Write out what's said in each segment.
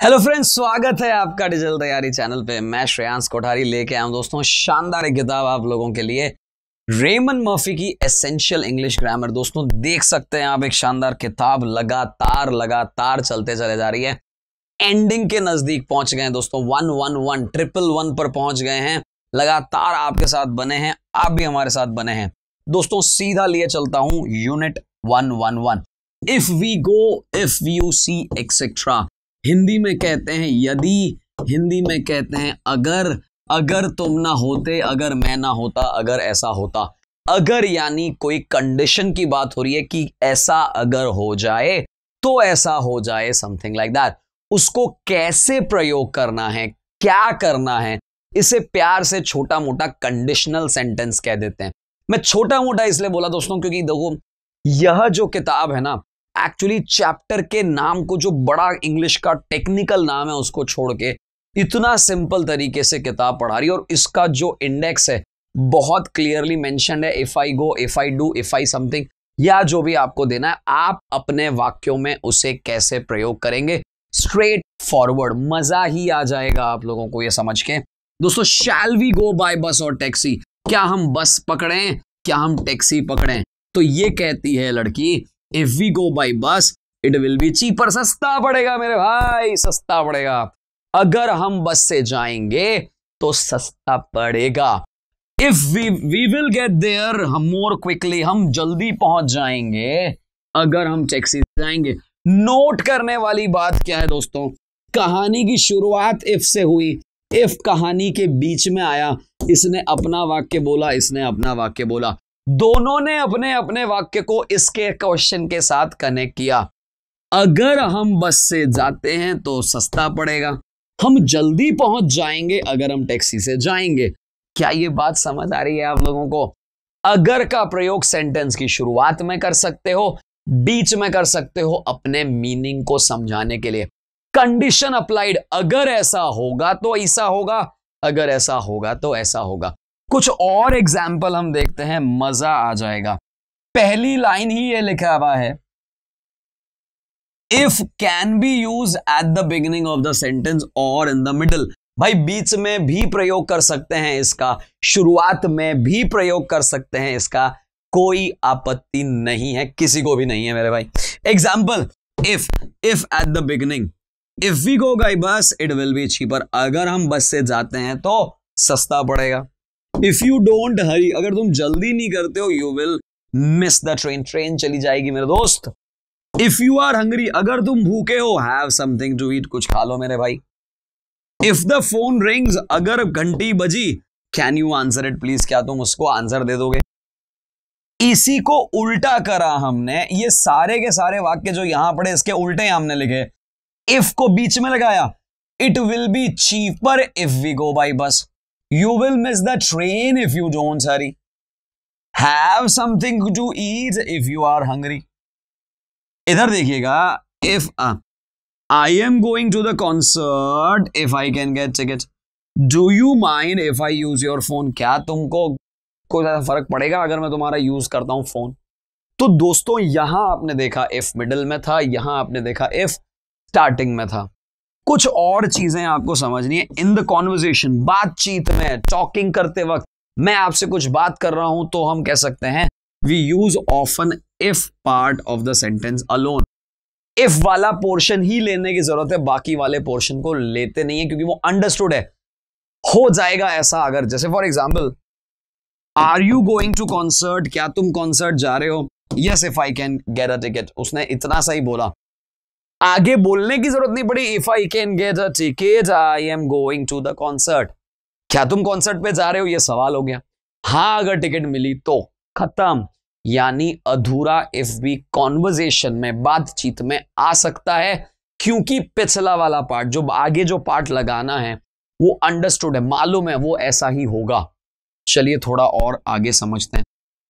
Hello friends स्वागत है आपका डिजिटल तैयारी चैनल पे। मैं श्रेयांश कोठारी लेके आया हूँ दोस्तों। शानदार एक किताब आप लोगों के लिए। रेमन मर्फी की एसेंशियल इंग्लिश ग्रामर दोस्तों, देख सकते हैं आप, एक शानदार किताब लगातार लगातार चलते चले जा रही है। एंडिंग के नज़दीक पहुँच गए हैं दोस्तों। One one one triple one पर पहुँच गए हैं। लगातार आपके साथ बने हैं, आप भी हमारे साथ बने हैं। दोस्तों, सीधा लिए चलता हूँ unit one one one. If we go if you see etcetera Hindi में कहते हैं, यदि हिंदी में कहते हैं, अगर अगर तुम ना होते, अगर मैं ना होता, अगर ऐसा होता। अगर यानी कोई कंडीशन की बात हो रही है कि ऐसा अगर हो जाए तो ऐसा हो जाए समथिंग लाइक दैट उसको कैसे प्रयोग करना है, क्या करना है, इसे प्यार से छोटा मोटा कंडीशनल सेंटेंस कह देते हैं। मैं छोटा मोटा इसलिए बोला दोस्तों, क्योंकि देखो, यह जो किताब है ना एक्चुअली चैप्टर के नाम को जो बड़ा इंग्लिश का टेक्निकल नाम है उसको छोड़ के इतना सिंपल तरीके से किताब पढ़ा रही है और इसका जो इंडेक्स है, बहुत क्लियरली मेंशन है if I go if I do if I something या जो भी आपको देना है, आप अपने वाक्यों में उसे कैसे प्रयोग करेंगे? स्ट्रेट फॉरवर्ड मज़ा ही आ जाएगा आप लोगों को यह समझ के। दोस्तों शैल वी गो बाय बस और टैक्सी क्या हम बस पकड़ें? क्या हम टैक्सी पकड़ें? तो ये कहती है लड़की if we go by bus it will be cheaper सस्ता पड़ेगा मेरे भाई, सस्ता पड़ेगा। अगर हम बस से जाएँगे तो सस्ता पड़ेगा। If we we will get there हम मोर क्विकली हम जल्दी पहुँच जाएँगे। अगर हम टैक्सी से जाएँगे। नोट करने वाली बात क्या है दोस्तों? कहानी की शुरुआत इफ़ से हुई। इफ़ कहानी के बीच में आया। इसने अपना वाक्य बोला, इसने अपना वाक्य बोला। दोनों ने अपने अपने वाक्य को इसके क्वेश्चन के साथ कनेक्ट किया। अगर हम बस से जाते हैं तो सस्ता पड़ेगा। हम जल्दी पहुँच जाएँगे अगर हम टैक्सी से जाएँगे। क्या ये बात समझ आ रही है आप लोगों को? अगर का प्रयोग सेंटेंस की शुरुआत में कर सकते हो, बीच में कर सकते हो अपने मीनिंग को समझाने के लिए। कंडीशन अप्लाइड अगर ऐसा होगा तो ऐसा होगा, अगर ऐसा होगा तो ऐसा होगा। कुछ और एग्ज़ाम्पल हम देखते हैं, मज़ा आ जाएगा। पहली लाइन ही ये लिखा हुआ है। If can be use at the beginning of the sentence और इन द मिडल भाई, बीच में भी प्रयोग कर सकते हैं इसका, शुरुआत में भी प्रयोग कर सकते हैं इसका, कोई आपत्ति नहीं है, किसी को भी नहीं है मेरे भाई। Example if if at the beginning if we go by bus it will be cheaper अगर हम बस से जाते हैं तो सस्ता पड़ेगा। इफ़ यू डोंट हरी अगर तुम जल्दी नहीं करते हो you will miss the train train चली जाएगी, मेरे दोस्त. इफ़ यू आर हंग्री अगर तुम भूखे हो हैव समथिंग टू ईट कुछ खा लो मेरे भाई. इफ़ द फ़ोन रिंग्स अगर घंटी बजी can you answer it please क्या तुम उसको आंसर दे दोगे? इसी को उल्टा करा हमने. ये सारे के सारे वाक्य जो यहाँ पड़े, इसके उल्टे हमने लिखे. इफ़ को बीच में लगाया it will be cheaper if we go by bus you will miss the train if you don't sorry have something to eat if you are hungry इधर देखिएगा if I am going to the concert if I can get ticket do you mind if I use your phone क्या तुमको कोई ज़्यादा फ़र्क पड़ेगा अगर मैं तुम्हारा यूज़ करता हूँ फ़ोन तो दोस्तों, यहाँ आपने देखा इफ़ मिडल में था, यहाँ आपने देखा इफ़ स्टार्टिंग में था। कुछ और चीज़ें आपको समझनी है। इन द कॉन्वर्जेशन बातचीत में टॉकिंग करते वक्त, मैं आपसे कुछ बात कर रहा हूँ तो हम कह सकते हैं we use often if part of the sentence alone if वाला पोर्शन ही लेने की ज़रूरत है, बाकी वाले पोर्शन को लेते नहीं है, क्योंकि वो अंडरस्टूड है। हो जाएगा ऐसा अगर, जैसे for example are you going to concert क्या तुम कॉन्सर्ट जा रहे हो? Yes if I can get a ticket उसने इतना सही बोला। आगे बोलने की ज़रूरत नहीं पड़ी। If I can get a ticket I am going to the concert क्या तुम कॉन्सर्ट पे जा रहे हो? ये सवाल हो गया। हाँ अगर टिकट मिली तो। खत्म। यानी अधूरा इफ़ भी कॉन्वर्जेशन में, बातचीत में आ सकता है, क्योंकि पिछला वाला पार्ट जो आगे जो पार्ट लगाना है, वो अंडरस्टूड है, मालूम है, वो ऐसा ही होगा। चलिए थोड़ा और आगे समझते हैं।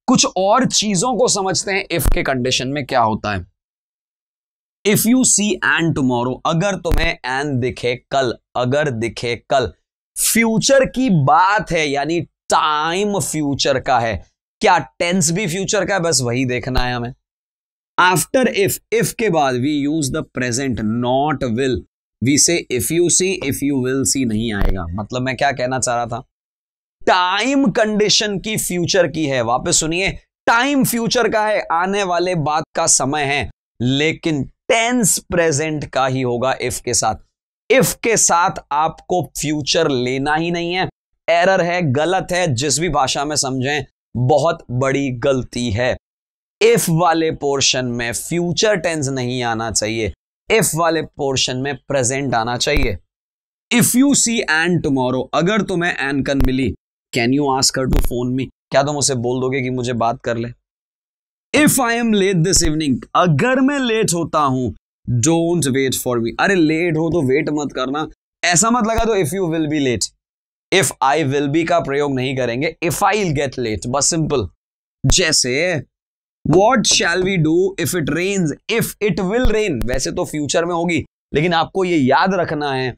कुछ और चीज़ों को समझते हैं इफ़ के कंडीशन में क्या होता है। If you see Ann tomorrow अगर तुम्हें एन दिखे कल, अगर दिखे कल फ्यूचर की बात है, यानी टाइम फ्यूचर का है। क्या टेंस भी फ्यूचर का है? बस वही देखना है हमें। आफ्टर इफ़ इफ़ के बाद we use the present not will we से if you see if you will see नहीं आएगा। मतलब मैं क्या कहना चाह रहा था? टाइम कंडीशन की फ्यूचर की है। वापस सुनिए। टाइम फ्यूचर का है। आने वाले बात का समय है। लेकिन टेंस प्रेजेंट का ही होगा इफ़ के साथ। इफ़ के साथ आपको फ्यूचर लेना ही नहीं है। एरर है, गलत है, जिस भी भाषा में समझें, बहुत बड़ी गलती है। इफ़ वाले पोर्शन में फ्यूचर टेंस नहीं आना चाहिए। इफ़ वाले पोर्शन में प्रेजेंट आना चाहिए। If you see Ann tomorrow अगर तुम्हें एनकन मिली can you ask her to phone me क्या तुम उसे बोल दोगे कि मुझे बात कर ले? If I am late this evening अगर मैं लेट होता हूँ डोंट वेट फॉर मी अरे लेट हो तो वेट मत करना। ऐसा मत लगा तो if you will be late if I will be का प्रयोग नहीं करेंगे इफ़ आई गेट लेट बस सिंपल जैसे what shall we do if it rains if it will rain वैसे तो फ्यूचर में होगी, लेकिन आपको ये याद रखना है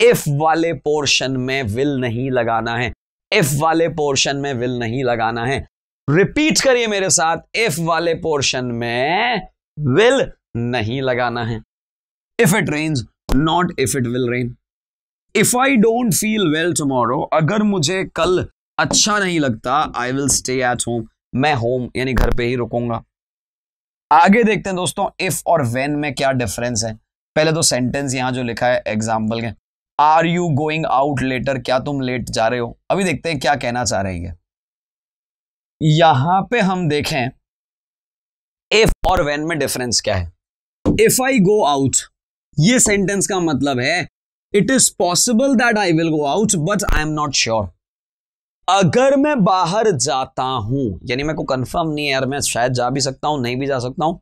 इफ़ वाले पोर्शन में विल नहीं लगाना है। इफ़ वाले पोर्शन में विल नहीं लगाना है। रिपीट करिए मेरे साथ इफ़ वाले पोर्शन में विल नहीं लगाना है। If it rains not if it will rain if I don't feel well tomorrow अगर मुझे कल अच्छा नहीं लगता I will stay at home मैं होम यानी घर पे ही रुकूँगा। आगे देखते हैं दोस्तों इफ़ और वेन में क्या डिफरेंस है। पहले तो सेंटेंस यहाँ जो लिखा है एग्ज़ाम्पल के। Are you going out later क्या तुम लेट जा रहे हो? अभी देखते हैं क्या कहना चाह रही हैं। यहाँ पे हम देखें इफ़ और वेन में डिफरेंस क्या है? इफ़ आई गो आउट ये सेंटेंस का मतलब है it is possible that I will go out but I am not sure अगर मैं बाहर जाता हूँ, यानी मेरे को कंफर्म नहीं है यार, मैं शायद जा भी सकता हूँ, नहीं भी जा सकता हूँ।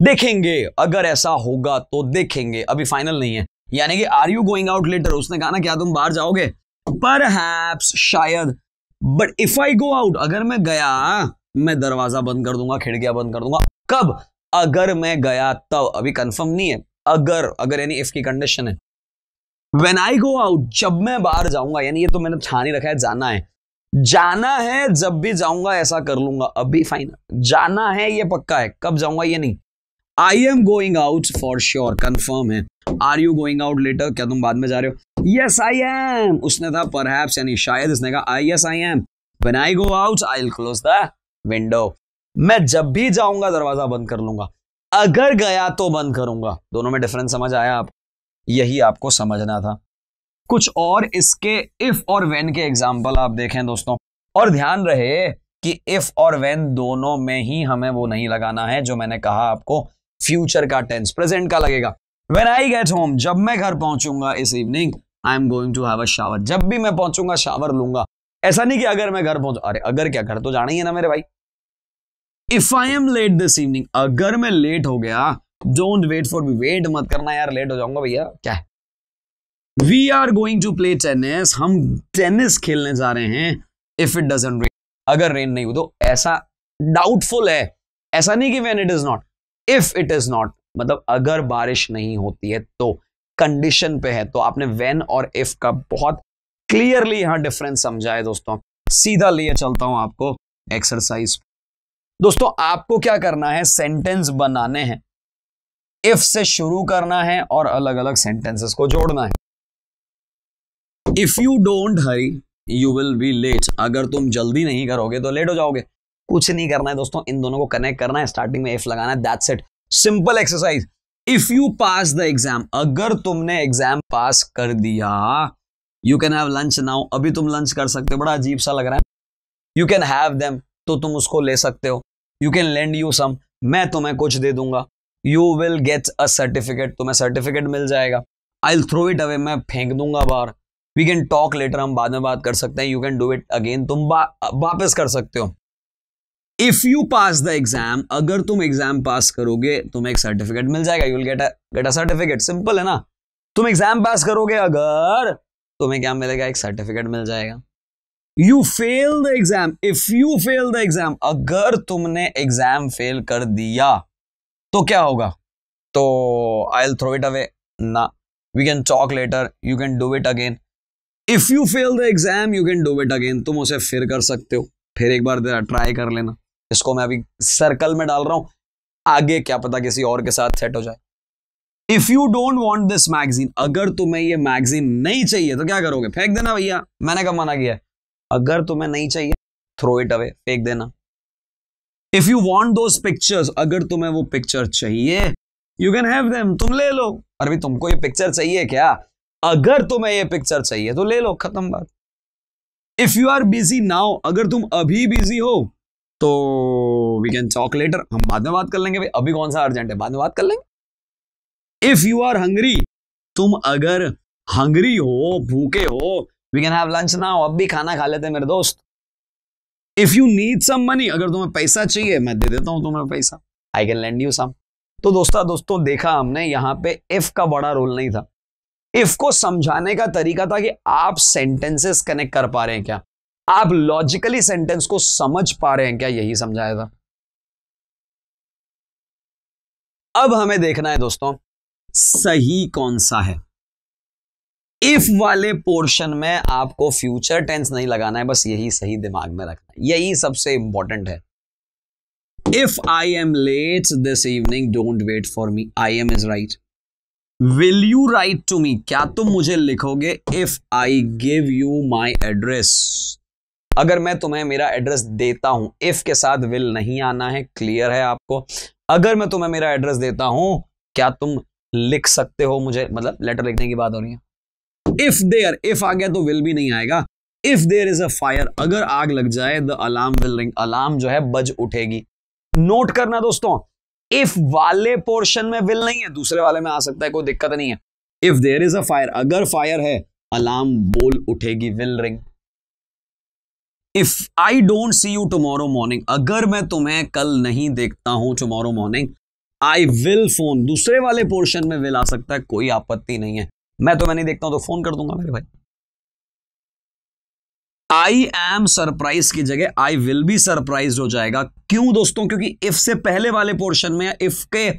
देखेंगे, अगर ऐसा होगा तो देखेंगे, अभी फाइनल नहीं है। यानी कि are you going out later उसने कहा ना, क्या तुम बाहर जाओगे? पर शायद। But if I go out अगर मैं गया, मैं दरवाज़ा बंद कर दूँगा, खिड़कियाँ बंद कर दूँगा। कब? अगर मैं गया तब। अभी कंफर्म नहीं है। अगर अगर यानी इफ़ की कंडीशन है। वेन आई गो आउट जब मैं बाहर जाऊँगा, यानी ये तो मैंने ही रखा है, जाना है। जाना है, जब भी जाऊँगा, ऐसा कर लूँगा। अभी फाइन जाना है, ये पक्का है। कब जाऊँगा, ये नहीं। I am going out for sure confirm है। Are you going out later क्या तुम बाद में जा रहे हो? यस आई एम उसने था पर यानी शायद इसने कहा I yes I am when I go out I close the window मैं जब भी जाऊँगा, दरवाज़ा बंद कर लूँगा। अगर गया तो बंद करूँगा। दोनों में डिफरेंस समझ आया आप? यही आपको समझना था। कुछ और इसके इफ़ और वेन के एग्ज़ाम्पल आप देखें दोस्तों। और ध्यान रहे कि इफ़ और वेन दोनों में ही हमें वो नहीं लगाना है, जो मैंने कहा आपको फ्यूचर का टेंस प्रेजेंट का लगेगा। वेन आई गेट होम जब मैं घर पहुंचूँगा इस evening I am going to have a shower जब भी मैं पहुंचूँगा शावर लूँगा। ऐसा नहीं कि अगर मैं घर पहुँच, अरे, अगर क्या, घर तो जाना ही है ना मेरे भाई। If I am late this evening अगर मैं लेट हो गया don't wait for me wait मत करना यार लेट हो जाऊँगा भैया। क्या we are going to play tennis हम टेनिस खेलने जा रहे हैं इफ़ इट डजेंट रेन अगर रेन नहीं हो तो ऐसा डाउटफुल है। ऐसा नहीं कि when it is not if it is not मतलब अगर बारिश नहीं होती है तो। कंडीशन पे है। तो आपने वेन और इफ़ का बहुत क्लियरली यहाँ डिफरेंस समझा है दोस्तों। सीधा लिए चलता हूँ आपको एक्सरसाइज दोस्तों, आपको क्या करना है? सेंटेंस बनाने हैं। इफ़ से शुरू करना है और अलग अलग सेंटेंसेस को जोड़ना है। If you don't hurry you will be late अगर तुम जल्दी नहीं करोगे तो लेट हो जाओगे। कुछ नहीं करना है दोस्तों। इन दोनों को कनेक्ट करना है। स्टार्टिंग में इफ़ लगाना है। That's it simple exercise if you pass the exam अगर तुमने एग्ज़ाम पास कर दिया you can have lunch now अभी तुम लंच कर सकते हो, बड़ा अजीब सा लग रहा है। यू कैन हैव देम तो तुम उसको ले सकते हो। You can lend you some मैं तुम्हें कुछ दे दूँगा। You will get a certificate तुम्हें सर्टिफिकेट मिल जाएगा। आई थ्रो इट अवे मैं फेंक दूँगा बाहर। वी कैन टॉक लेटर हम बाद में बात कर सकते हैं। You can do it again तुम वापस कर सकते हो। If you pass the exam अगर तुम एग्ज़ाम पास करोगे, तुम्हें एक सर्टिफिकेट मिल जाएगा you will get get a certificate simple है ना? तुम एग्ज़ाम पास करोगे अगर, तुम्हें क्या मिलेगा? एक सर्टिफिकेट मिल जाएगा. You fail the exam if you fail the exam अगर तुमने एग्ज़ाम फेल कर दिया तो क्या होगा? तो आई थ्रो इट अवे ना. We can chalk later you can do it again if you fail the exam you can do it again तुम उसे फिर कर सकते हो. फिर एक बार ट्राई कर लेना. इसको मैं अभी सर्कल में डाल रहा हूँ। आगे क्या पता किसी और के साथ सेट हो जाए। If you don't want this magazine अगर तुम्हें ये मैगजीन नहीं चाहिए तो क्या करोगे? फेंक देना भैया। मैंने कब मना किया अगर तुम्हें नहीं चाहिए थ्रो इट अवे फेंक देना। If you want those pictures अगर तुम्हें वो पिक्चर चाहिए यू कैन हैव देम तुम ले लो। अरे तुमको ये पिक्चर चाहिए क्या? अगर तुम्हें ये पिक्चर चाहिए तो ले लो, खत्म बात। If you are busy now अगर तुम अभी बिज़ी हो तो वी कैन टॉक लेटर हम बाद में बात कर लेंगे भाई। अभी कौन सा अर्जेंट है? बाद में बात कर लेंगे। इफ़ यू आर हंग्री तुम अगर हंग्री हो, भूखे हो we can have lunch now अब भी खाना खा लेते मेरे दोस्त। If you need some money अगर तुम्हें पैसा चाहिए, मैं दे देता हूँ तुम्हें पैसा। I can lend you some तो दोस्तों दोस्तों, देखा हमने, यहाँ पे इफ़ का बड़ा रोल नहीं था। इफ़ को समझाने का तरीका था कि आप सेंटेंसेस कनेक्ट कर पा रहे हैं क्या? आप लॉजिकली सेंटेंस को समझ पा रहे हैं क्या? यही समझाया था। अब हमें देखना है दोस्तों, सही कौन सा है? इफ़ वाले पोर्शन में आपको फ्यूचर टेंस नहीं लगाना है, बस यही सही दिमाग में रखना है। यही सबसे इंपॉर्टेंट है। If I am late this evening don't wait for me I am is right will you write to me क्या तुम मुझे लिखोगे? If I give you my address अगर मैं तुम्हें मेरा एड्रेस देता हूँ इफ़ के साथ विल नहीं आना है क्लियर है आपको। अगर मैं तुम्हें मेरा एड्रेस देता हूँ, क्या तुम लिख सकते हो मुझे? मतलब लेटर लिखने की बात हो रही है। इफ़ देयर इफ़ आ गया तो विल भी नहीं आएगा। If there is a fire अगर आग लग जाए the alarm will ring alarm जो है, बज उठेगी। नोट करना दोस्तों इफ़ वाले पोर्शन में विल नहीं है, दूसरे वाले में आ सकता है, कोई दिक्कत नहीं है। If there is a fire अगर फायर है अलार्म बोल उठेगी will ring if I don't see you tomorrow morning अगर मैं तुम्हें कल नहीं देखता हूँ tomorrow morning I will phone दूसरे वाले पोर्शन में विल आ सकता है, कोई आपत्ति नहीं है। मैं तुम्हें नहीं देखता हूँ तो फ़ोन कर दूँगा मेरे भाई। आई एम सरप्राइज़ की जगह आई विल बी सरप्राइज़ हो जाएगा। क्यों दोस्तों? क्योंकि इफ़ से पहले वाले पोर्शन में इफ़ के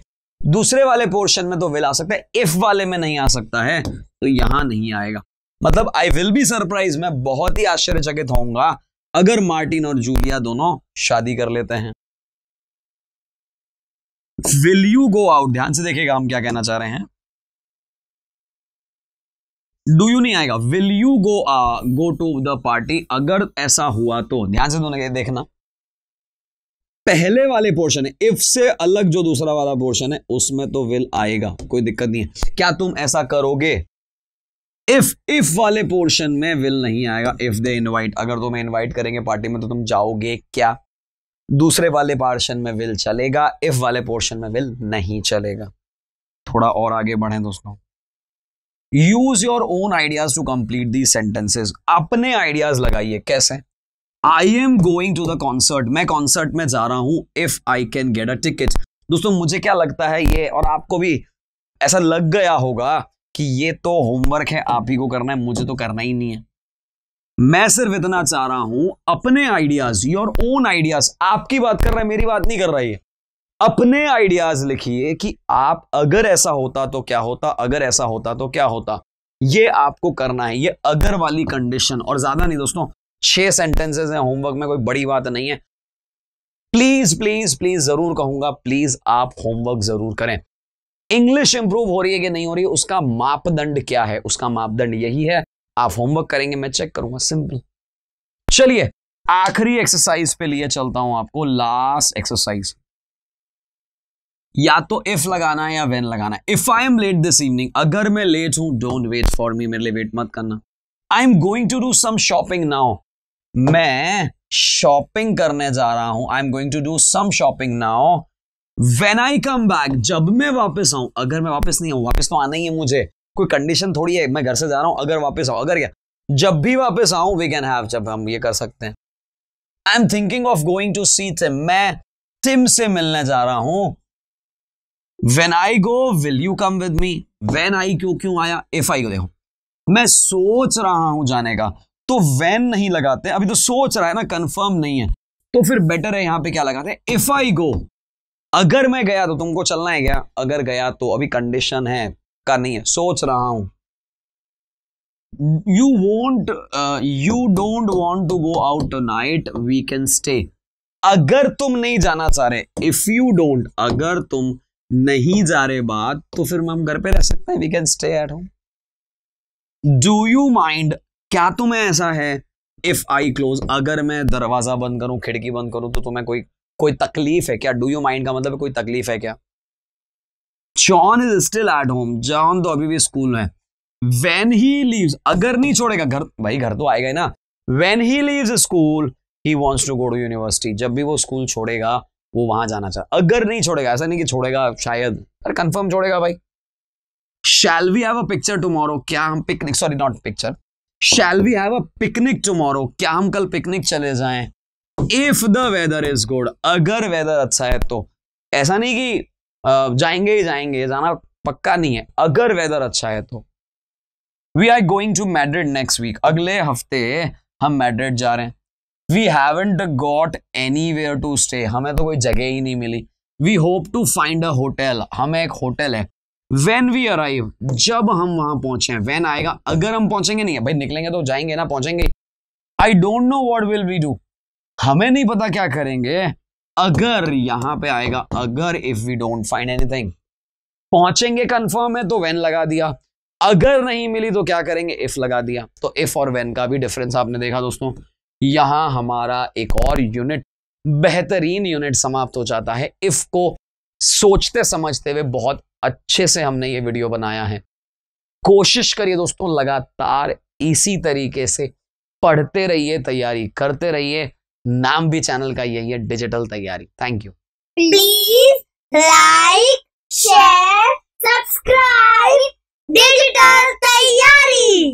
दूसरे वाले पोर्शन में तो विल आ सकता है। इफ़ वाले में नहीं आ सकता है तो यहाँ नहीं आएगा। मतलब आई विल बी सरप्राइज़ मैं बहुत ही आश्चर्यचकित होऊँगा। अगर मार्टिन और जूलिया दोनों शादी कर लेते हैं विल यू गो आउट ध्यान से देखिएगा हम क्या कहना चाह रहे हैं। डू यू नहीं आएगा? Will you go go to the party अगर ऐसा हुआ तो। ध्यान से दोनों देखना। पहले वाले पोर्शन है। इफ़ से अलग जो दूसरा वाला पोर्शन है, उसमें तो विल आएगा। कोई दिक्कत नहीं है। क्या तुम ऐसा करोगे? इफ़ इफ़ वाले पोर्शन में विल नहीं आएगा इफ़ दे इनवाइट अगर तुम्हें इनवाइट करेंगे पार्टी में तो तुम जाओगे क्या? दूसरे वाले पोर्शन में विल चलेगा इफ़ वाले पोर्शन में विल नहीं चलेगा। थोड़ा और आगे बढ़े दोस्तों। Use your own ideas to complete the sentences अपने आइडियाज़ लगाइए। कैसे? I am going to the concert मैं कॉन्सर्ट में जा रहा हूँ if I can get a ticket दोस्तों, मुझे क्या लगता है ये, और आपको भी ऐसा लग गया होगा कि ये तो होमवर्क है, आप ही को करना है, मुझे तो करना ही नहीं है। मैं सिर्फ़ इतना चाह रहा हूँ, अपने आइडियाज़ योर ओन आइडियाज़ आपकी बात कर रहा है, मेरी बात नहीं कर रहा है अपने आइडियाज़ लिखिए कि आप अगर ऐसा होता तो क्या होता, अगर ऐसा होता तो क्या होता। ये आपको करना है, ये अगर वाली कंडीशन और ज़्यादा नहीं दोस्तों, छह सेंटेंसेस हैं होमवर्क में कोई बड़ी बात नहीं है। प्लीज़ प्लीज़ प्लीज़ ज़रूर कहूँगा प्लीज़ आप होमवर्क ज़रूर करें। इंग्लिश इंप्रूव हो रही है कि नहीं हो रही है? उसका मापदंड क्या है? उसका मापदंड यही है। आप होमवर्क करेंगे, मैं चेक करूँगा सिंपल चलिए, आखिरी एक्सरसाइज पे लिए चलता हूँ आपको लास्ट एक्सरसाइज या तो इफ़ लगाना है या वेन लगाना है। If I am late this evening अगर मैं लेट हूँ डोंट वेट फॉर मी मेरे लिए वेट मत करना। I am going to do some shopping now मैं शॉपिंग करने जा रहा हूँ। I am going to do some shopping now when I come back जब मैं वापस आऊँ, अगर मैं वापस नहीं आऊँ, वापस तो आना ही है मुझे। कोई कंडीशन थोड़ी है, मैं घर से जा रहा हूँ, अगर वापस आऊँ, अगर क्या? जब भी वापस आऊँ वी कैन हैव जब हम ये कर सकते हैं। I am thinking of going to see Tim मैं टिम से मिलने जा रहा हूँ। When I go will you come with me when I क्यों क्यों आया? इफ़ आई देखो। मैं सोच रहा हूँ जाने का। तो वेन नहीं लगाते, अभी तो सोच रहा है ना कंफर्म नहीं है। तो फिर बेटर है यहाँ पे क्या लगाते हैं? इफ़ आई गो अगर मैं गया तो तुमको चलना है क्या? अगर गया तो अभी कंडीशन है का नहीं है। सोच रहा हूँ। You won't you don't want to go out night we can stay अगर तुम नहीं जाना चाह रहे इफ़ यू डोंट अगर तुम नहीं जा रहे बात तो फिर हम घर पे रह सकते हैं we can stay at home do you mind क्या तुम्हें ऐसा है? इफ़ आई क्लोज अगर मैं दरवाज़ा बंद करूँ, खिड़की बंद करूँ तो तुम्हें कोई कोई तकलीफ़ है क्या? डू यू माइंड का मतलब कोई तकलीफ़ है क्या? John is still at home John तो अभी भी स्कूल में वेन ही लीव्स अगर नहीं छोड़ेगा, घर, भाई घर तो आएगा ना। When he leaves school he wants to go to university जब भी वो स्कूल छोड़ेगा, वो वहाँ जाना चाहता अगर नहीं छोड़ेगा, ऐसा नहीं कि छोड़ेगा शायद अरे कंफर्म छोड़ेगा भाई। Shall we have a picture tomorrow क्या हम picnic sorry not picture shall we have a picnic tomorrow क्या हम कल पिकनिक चले जाएँ? If the weather is good अगर वेदर अच्छा है तो। ऐसा नहीं कि जाएँगे ही जाएँगे जाना पक्का नहीं है। अगर वेदर अच्छा है तो। We are going to Madrid next week अगले हफ़्ते हम मैड्रिड जा रहे हैं। We haven't got anywhere to stay हमें तो कोई जगह ही नहीं मिली। We hope to find a hotel हमें एक होटल है। वेन वी अराइव जब हम वहाँ पहुँचे वेन आएगा, अगर हम पहुँचेंगे नहीं भाई निकलेंगे तो जाएँगे ना, पहुँचेंगे I don't know what will we do हमें नहीं पता क्या करेंगे। अगर यहाँ पे आएगा, अगर if we don't find anything पहुँचेंगे कंफर्म है तो वेन लगा दिया। अगर नहीं मिली तो क्या करेंगे? इफ़ लगा दिया। तो इफ़ और वेन का भी डिफरेंस आपने देखा दोस्तों। यहाँ हमारा एक और यूनिट बेहतरीन यूनिट समाप्त हो जाता है। इफ़ को सोचते समझते हुए बहुत अच्छे से हमने ये वीडियो बनाया है। कोशिश करिए दोस्तों, लगातार इसी तरीके से पढ़ते रहिए, तैयारी करते रहिए। नाम भी चैनल का यही है, डिजिटल तैयारी। Thank you please like share subscribe digital तैयारी।